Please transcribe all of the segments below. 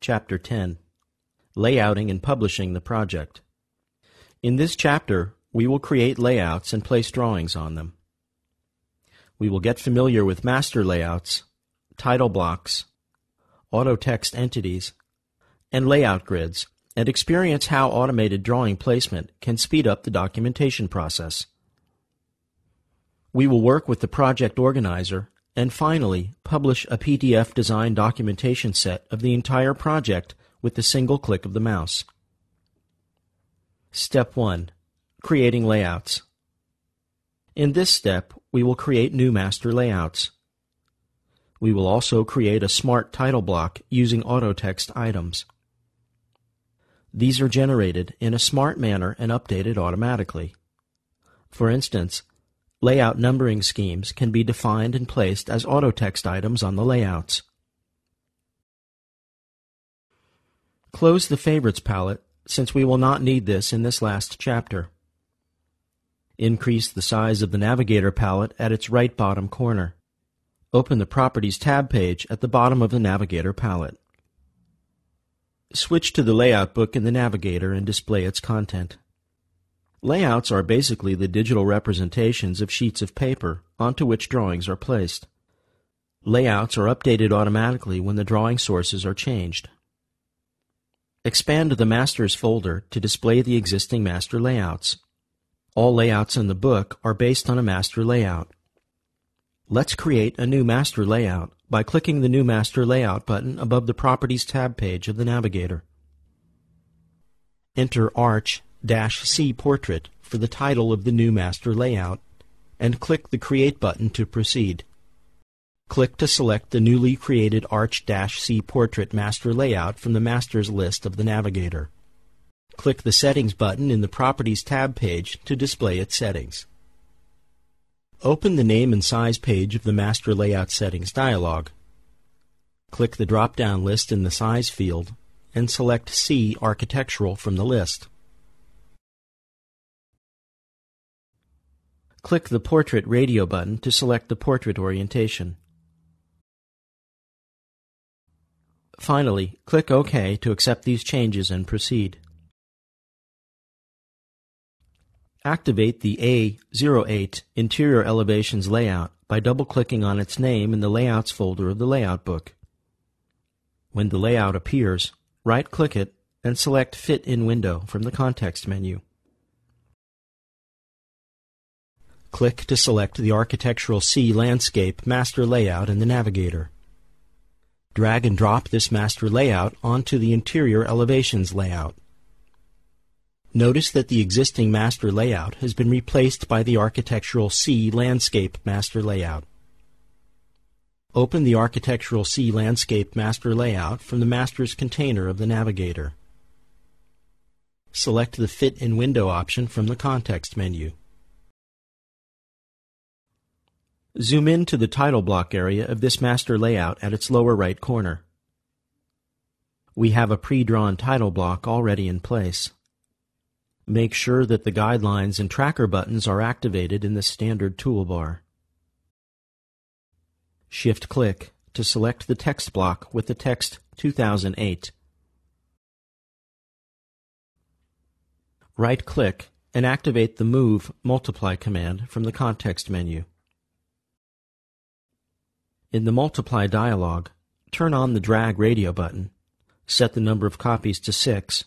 Chapter 10 Layouting and Publishing the Project. In this chapter, we will create layouts and place drawings on them. We will get familiar with master layouts, title blocks, auto text entities, and layout grids, and experience how automated drawing placement can speed up the documentation process. We will work with the project organizer and finally publish a PDF design documentation set of the entire project with the single click of the mouse. Step 1. Creating layouts. In this step, we will create new master layouts. We will also create a smart title block using auto text items. These are generated in a smart manner and updated automatically. For instance, layout numbering schemes can be defined and placed as auto text items on the layouts. Close the Favorites palette since we will not need this in this last chapter. Increase the size of the Navigator palette at its right bottom corner. Open the Properties tab page at the bottom of the Navigator palette. Switch to the Layout book in the Navigator and display its content. Layouts are basically the digital representations of sheets of paper onto which drawings are placed. Layouts are updated automatically when the drawing sources are changed. Expand the Masters folder to display the existing master layouts. All layouts in the book are based on a master layout. Let's create a new master layout by clicking the New Master Layout button above the Properties tab page of the Navigator. Enter Arch-C Portrait for the title of the new master layout and click the Create button to proceed. Click to select the newly created Arch-C Portrait master layout from the Masters list of the Navigator. Click the Settings button in the Properties tab page to display its settings. Open the Name and Size page of the Master Layout Settings dialog. Click the drop-down list in the Size field and select C Architectural from the list. Click the Portrait Radio button to select the portrait orientation. Finally, click OK to accept these changes and proceed. Activate the A08 Interior Elevations layout by double-clicking on its name in the Layouts folder of the Layout book. When the layout appears, right-click it and select Fit in Window from the context menu. Click to select the Architectural C Landscape master layout in the Navigator. Drag and drop this master layout onto the Interior Elevations layout. Notice that the existing master layout has been replaced by the Architectural C Landscape master layout. Open the Architectural C Landscape master layout from the Master's container of the Navigator. Select the Fit in Window option from the context menu. Zoom in to the title block area of this master layout at its lower right corner. We have a pre-drawn title block already in place. Make sure that the guidelines and tracker buttons are activated in the standard toolbar. Shift-click to select the text block with the text 2008. Right-click and activate the Move Multiply command from the context menu. In the Multiply dialog, turn on the Drag Radio button, set the number of copies to 6,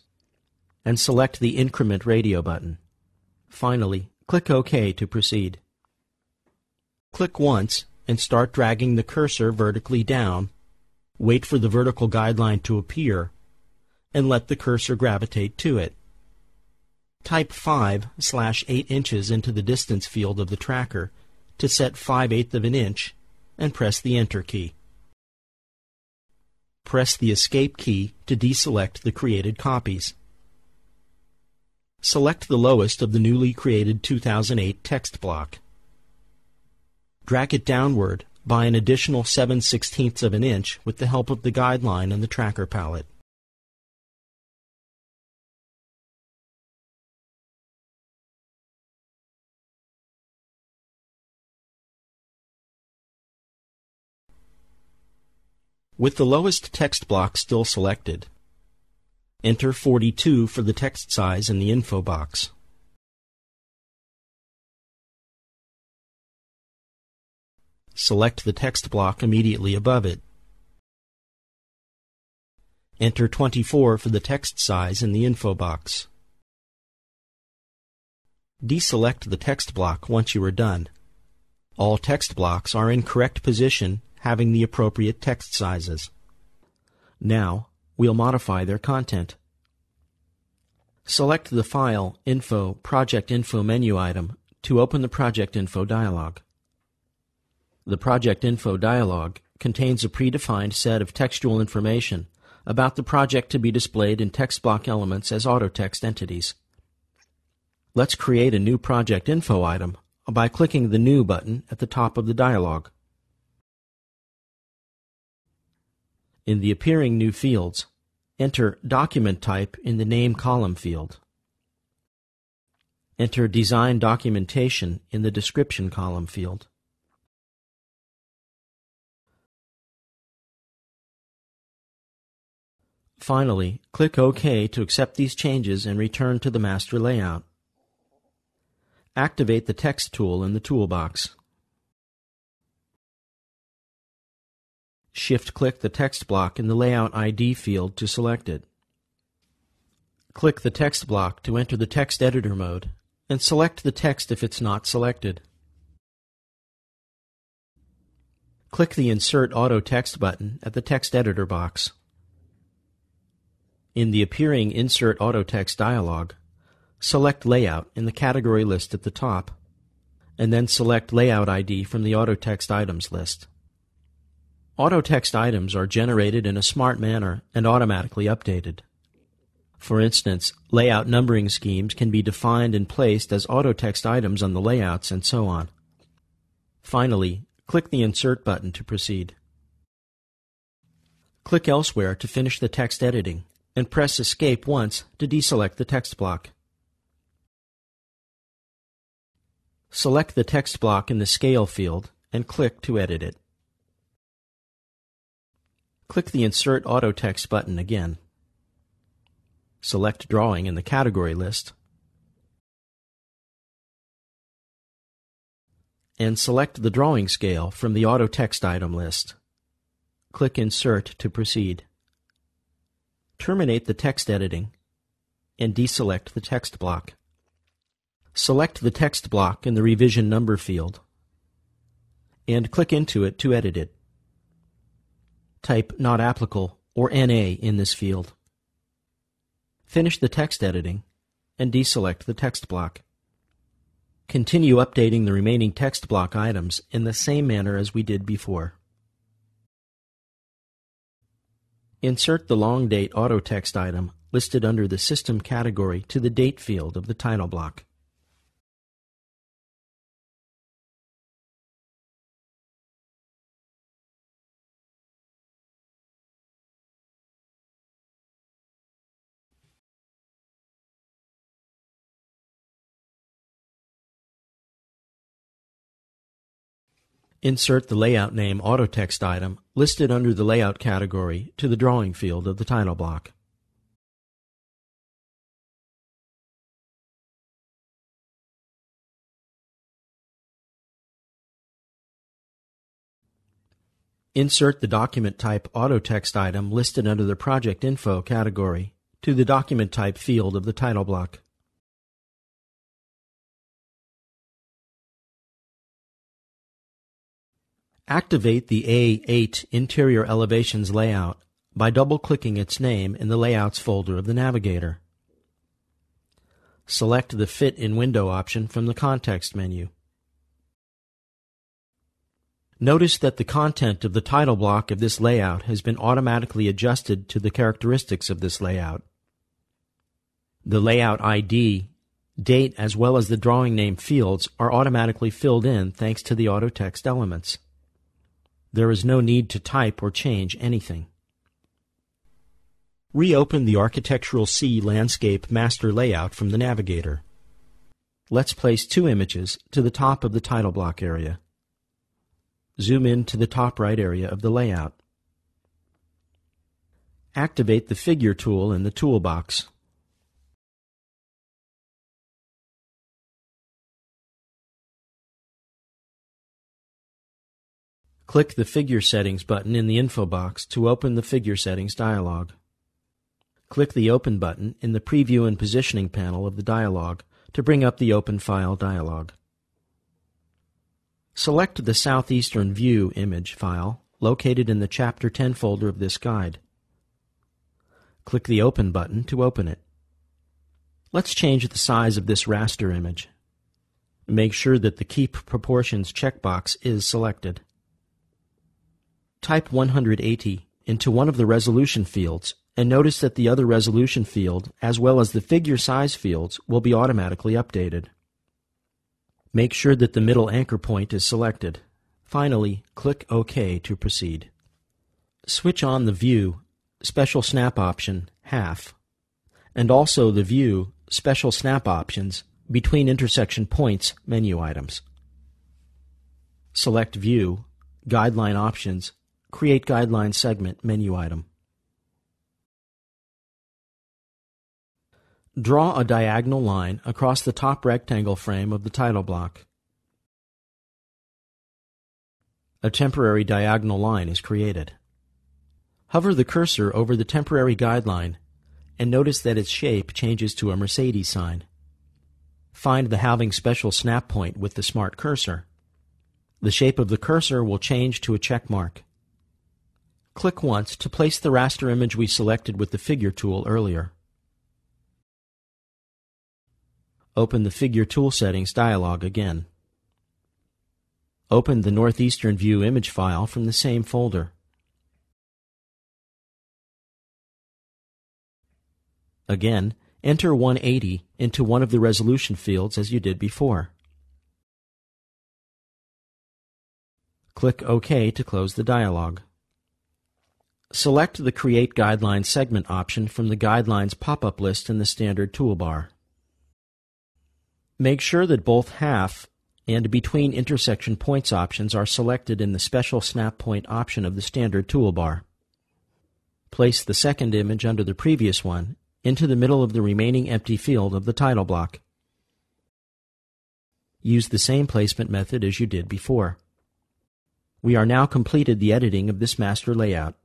and select the Increment Radio button. Finally, click OK to proceed. Click once and start dragging the cursor vertically down. Wait for the vertical guideline to appear, and let the cursor gravitate to it. Type 5 slash 8 inches into the distance field of the tracker to set 5 eighths of an inch, and press the Enter key. Press the Escape key to deselect the created copies. Select the lowest of the newly created 2008 text block. Drag it downward by an additional 7 sixteenths of an inch with the help of the guideline and the tracker palette. With the lowest text block still selected, enter 42 for the text size in the info box. Select the text block immediately above it. Enter 24 for the text size in the info box. Deselect the text block once you are done. All text blocks are in correct position having the appropriate text sizes. Now, we'll modify their content. Select the File, Info, Project Info menu item to open the Project Info dialog. The Project Info dialog contains a predefined set of textual information about the project to be displayed in text block elements as autotext entities. Let's create a new Project Info item by clicking the New button at the top of the dialog. In the appearing new fields, enter Document Type in the Name column field. Enter Design Documentation in the Description column field. Finally, click OK to accept these changes and return to the master layout. Activate the Text tool in the toolbox. Shift-click the text block in the Layout ID field to select it. Click the text block to enter the text editor mode, and select the text if it's not selected. Click the Insert Auto Text button at the text editor box. In the appearing Insert Auto Text dialog, select Layout in the category list at the top, and then select Layout ID from the Auto Text Items list. Auto text items are generated in a smart manner and automatically updated. For instance, layout numbering schemes can be defined and placed as auto text items on the layouts and so on. Finally, click the Insert button to proceed. Click elsewhere to finish the text editing and press Escape once to deselect the text block. Select the text block in the Scale field and click to edit it. Click the Insert Auto Text button again. Select Drawing in the category list and select the drawing scale from the Auto Text item list. Click Insert to proceed terminate the text editing, and deselect the text block. Select the text block in the revision number field, and click into it to edit it. Type not applicable or NA in this field. Finish the text editing, and deselect the text block. Continue updating the remaining text block items in the same manner as we did before. Insert the long date auto text item listed under the System category to the Date field of the title block. Insert the layout name autotext item listed under the Layout category to the Drawing field of the title block. Insert the document type autotext item listed under the Project Info category to the Document Type field of the title block. Activate the A8 Interior Elevations layout by double-clicking its name in the Layouts folder of the Navigator. Select the Fit in Window option from the context menu. Notice that the content of the title block of this layout has been automatically adjusted to the characteristics of this layout. The layout ID, date, as well as the drawing name fields are automatically filled in thanks to the auto text elements. There is no need to type or change anything. Reopen the Architectural C Landscape Master Layout from the Navigator. Let's place two images to the top of the title block area. Zoom in to the top right area of the layout. activate the Figure tool in the toolbox. Click the Figure Settings button in the info box to open the Figure Settings dialog. Click the Open button in the Preview and Positioning panel of the dialog to bring up the Open File dialog. Select the Southeastern View image file located in the Chapter 10 folder of this guide. Click the Open button to open it. Let's change the size of this raster image. Make sure that the Keep Proportions checkbox is selected. Type 180 into one of the resolution fields and notice that the other resolution field, as well as the figure size fields, will be automatically updated. Make sure that the middle anchor point is selected. Finally, click OK to proceed. Switch on the View Special Snap option, half, and also the View Special Snap options between intersection points menu items. Select View, Guideline Options, Create Guideline Segment menu item. Draw a diagonal line across the top rectangle frame of the title block. A temporary diagonal line is created. Hover the cursor over the temporary guideline and notice that its shape changes to a Mercedes sign. Find the halving special snap point with the smart cursor. The shape of the cursor will change to a check mark. Click once to place the raster image we selected with the Figure tool earlier. Open the Figure Tool Settings dialog again. Open the Northeastern View image file from the same folder. Again, enter 180 into one of the resolution fields as you did before. Click OK to close the dialog. Select the Create Guideline Segment option from the Guidelines pop-up list in the standard toolbar. Make sure that both half and between intersection points options are selected in the Special Snap Point option of the standard toolbar. Place the second image under the previous one into the middle of the remaining empty field of the title block. Use the same placement method as you did before. We are now completed the editing of this master layout.